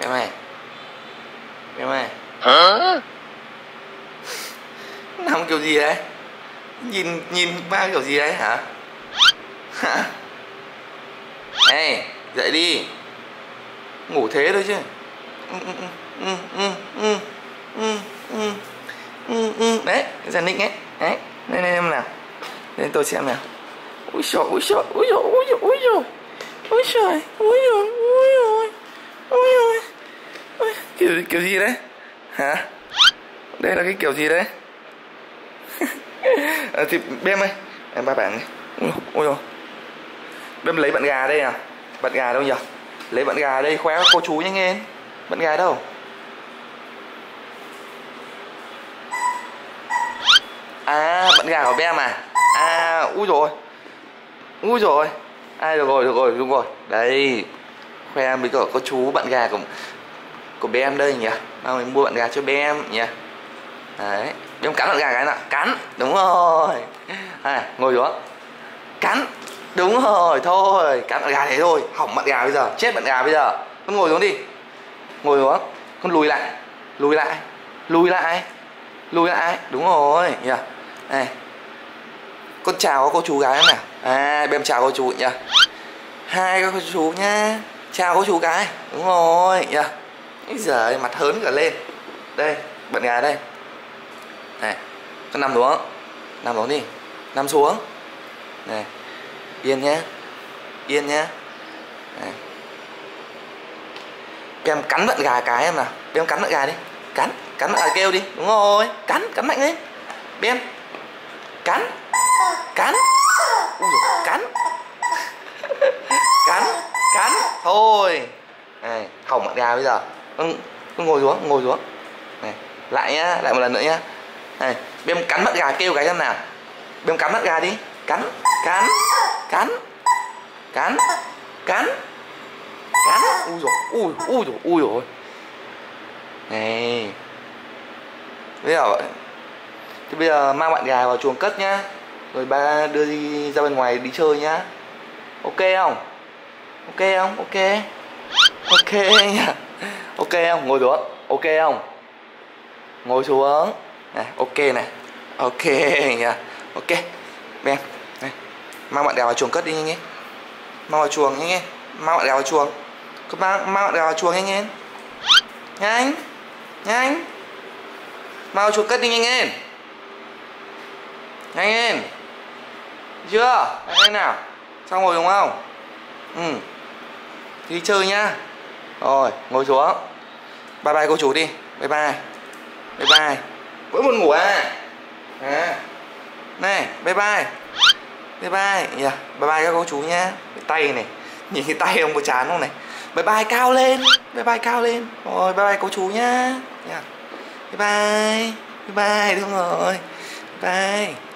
Bem ơi Bem ơi Hả? Nằm kiểu gì đấy? Nhìn nhìn ba kiểu gì đấy hả? Hả Ê dậy đi. Ngủ thế thôi chứ. Đấy Giàn định ấy. Đấy Đây đây em nào. Đây tôi xem nào. Úi trời úi trời úi trời úi trời úi trời Úi trời úi trời úi trời Úi trời Ui, kiểu kiểu gì đấy? Hả? Đây là cái kiểu gì đấy? À, thì bem ơi em ba bạn ui ôi ôi bem lấy bạn gà đây à? Bạn gà đâu nhỉ? Lấy bạn gà đây khoe cô chú nhanh lên. Bạn gà đâu? À bạn gà của bem à? À ui rồi ui rồi ai à, được rồi được rồi đúng rồi. Đây. Khoe với cả cô chú bạn gà của của bé em đây nhỉ? Nào mình mua bạn gà cho bé em nhỉ? Đấy bé em cắn bạn gà cái nào cắn đúng rồi. À, ngồi xuống. Cắn đúng rồi thôi. Cắn bạn gà thế thôi hỏng bạn gà bây giờ chết bạn gà bây giờ. Con ngồi xuống đi. Ngồi xuống con lùi lại. Lùi lại lùi lại lùi lại. Đúng rồi nhỉ? Này. Con chào cô chú gái em nào à bên chào cô chú nhỉ? Hai cô chú nhá. Chào cô chú gái. Đúng rồi nhỉ? Bây giờ mặt hớn cả lên. Đây, bận gà đây. Này, cứ nằm xuống. Nằm xuống đi, nằm xuống. Này, yên nhé. Yên nhé. Này. Em cắn bận gà cái em nào. Em cắn bận gà đi. Cắn, cắn bận gà kêu đi. Đúng rồi, cắn, cắn mạnh lên. Em Cắn. Cắn. Ui dồi, cắn. Cắn, cắn. Thôi. Này, hỏng bận gà bây giờ. Vâng, con, con ngồi xuống ngồi xuống. Này lại nhá lại một lần nữa nhá. Này bêm cắn mắt gà kêu cái xem nào. Bêm cắn mắt gà đi. Cắn cắn cắn cắn cắn cắn. Ui rồi ui ui rồi ui rồi này. Bây giờ thì bây giờ mang bạn gà vào chuồng cất nhá. Rồi ba đưa đi ra bên ngoài đi chơi nhá. Ok không? Ok không? Ok. Ok nhá ok không? Ngồi xuống. Ok không? Ngồi xuống. Này ok này ok nha ok. Ben này mang bạn đèo vào chuồng cất đi nhanh nhé. Mang vào chuồng nhanh nhé. Mang bạn đèo vào chuồng. Cứ mang mang bạn đèo vào chuồng nhanh nhanh nhanh. Nhanh. Mang vào chuồng cất đi nhanh lên nhanh lên. Chưa? Nhanh nào. Xong rồi đúng không? Ừ. Đi chơi nhá. Rồi, ngồi xuống bye bye cô chú đi. Bye bye. Bye bye. Vẫn muốn ngủ à? À này, bye bye. Bye bye. Yeah. bye bye các cô chú nhá. Cái tay này. Nhìn cái tay ông có chán không này? Bye bye, cao lên. Bye bye, cao lên. Rồi, bye bye cô chú nhá. Yeah. bye bye. Bye bye, đúng rồi. Bye.